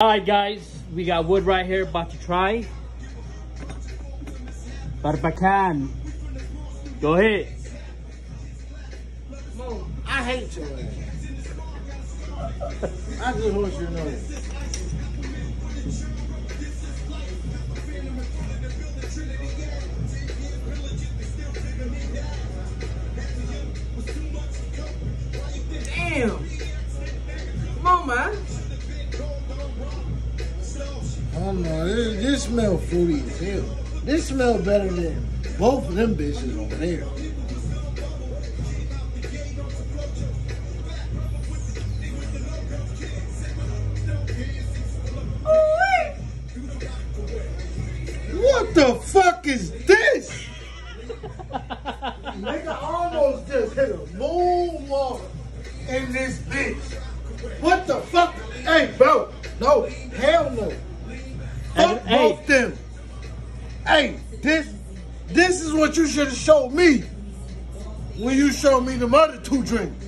All right, guys, we got wood right here, about to try. Barbican. Go ahead. Mom, I hate ass. I just want you to know that. Damn. Come on, man. I don't know. This, this smell fruity as hell. This smell better than both of them bitches over there. What the fuck is this? Nigga almost just hit a moonwalk in this bitch. What the fuck? Hey, bro. No, hell no. Fuck Hey. both them. Hey, this this is what you should have showed me when you showed me the other two drinks.